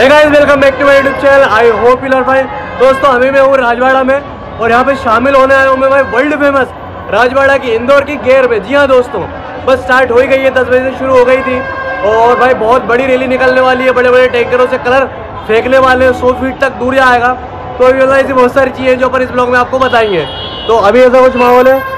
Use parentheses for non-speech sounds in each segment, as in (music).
guys welcome back to my YouTube channel I hope दोस्तों, अभी मैं हूँ राजवाड़ा में और यहाँ पे शामिल होने आया हूँ मैं भाई वर्ल्ड फ़ेमस राजवाड़ा की इंदौर की गेयर में। जी हाँ दोस्तों, बस स्टार्ट हो ही गई है, दस बजे से शुरू हो गई थी और भाई बहुत बड़ी रैली निकलने वाली है बड़े बड़े टैंकरों से कलर फेंकने वाले हैं, सौ फीट तक दूर आएगा। तो अभी ऐसी बहुत सारी चीज़ें जो अपन इस ब्लॉग में आपको बताएँगे तो अभी ऐसा कुछ माहौल है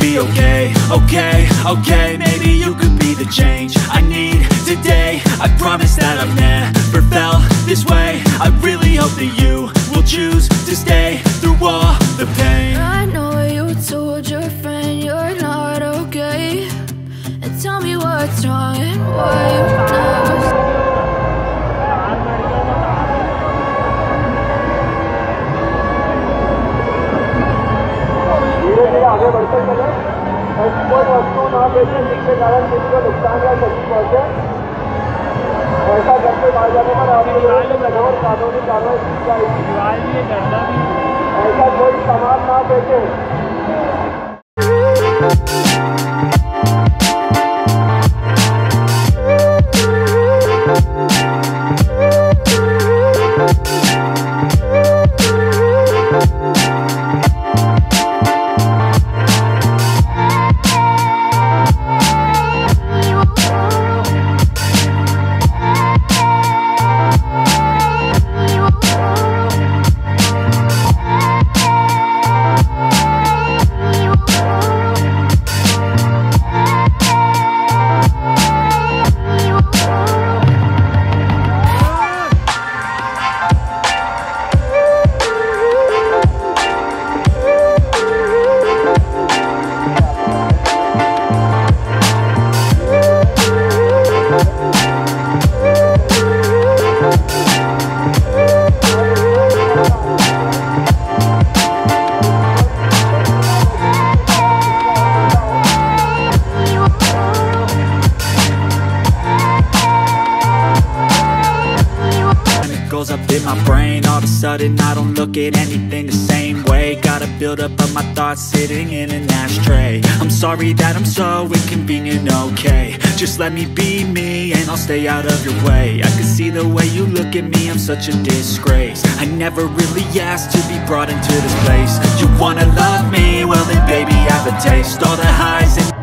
be okay Okay, okay, maybe you could be the change I need today. I promise that I've never felt this way. I really hope that you will choose to stay through all the pain वस्तु ना बेचें जिसके कारण किसी को नुकसान या क्षति पहुँचे। ऐसा करके बाहर जाने पर आपके से कठोर कानूनी कार्रवाई की जाएगी। ऐसा कोई सामान ना बेचे look at anything the same way. Gotta build up of my thoughts sitting in an ashtray. I'm sorry that I'm so inconvenient, okay. Just let me be me and I'll stay out of your way. I can see the way you look at me, I'm such a disgrace. I never really asked to be brought into this place. You wanna love me? Well then baby I have a taste. All the highs and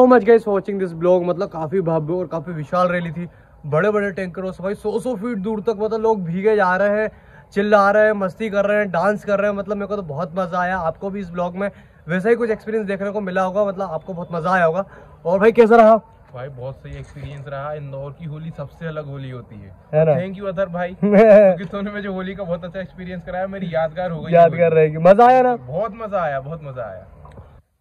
so much guys watching this blog मतलब काफ़ी भव्य और काफ़ी विशाल rally थी। बड़े बड़े टैंकरों से भाई सौ सौ फीट दूर तक मतलब लोग भीगे जा रहे हैं चिल्ला रहे हैं मस्ती कर रहे हैं डांस कर रहे हैं। मतलब मेरे को तो बहुत मज़ा आया। आपको भी इस ब्लॉग में वैसा ही कुछ एक्सपीरियंस देखने को मिला होगा। मतलब आपको बहुत मज़ा आया होगा। और भाई कैसा रहा? भाई बहुत सही एक्सपीरियंस रहा। इंदौर की होली सबसे अलग होली होती है। थैंक यू अदर भाई। (laughs) क्योंकि तूने मुझे होली का बहुत अच्छा एक्सपीरियंस कराया। मेरी यादगार हो गई। याद होली। कर रहेगी। मज़ा आया ना? बहुत मज़ा आया बहुत मज़ा आया।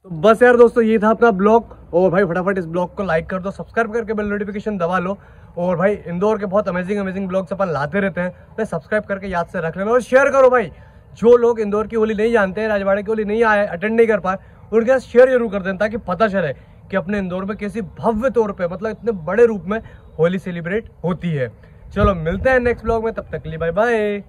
तो बस यार दोस्तों, ये था अपना ब्लॉग। और भाई, फटाफट इस ब्लॉग को लाइक कर दो सब्सक्राइब करके बेल नोटिफिकेशन दबा लो। और भाई, इंदौर के बहुत अमेजिंग अमेजिंग ब्लॉग्स अपन लाते रहते हैं। तो सब्सक्राइब करके याद से रख लेना और शेयर करो भाई। जो लोग इंदौर की होली नहीं जानते हैं राजवाड़े की होली नहीं आए अटेंड नहीं कर पाए, उनके साथ शेयर ज़रूर कर देना ताकि पता चले कि अपने इंदौर में कैसी भव्य तौर पर मतलब इतने बड़े रूप में होली सेलिब्रेट होती है। चलो, मिलते हैं नेक्स्ट ब्लॉग में, तब तक लिए बाय बाय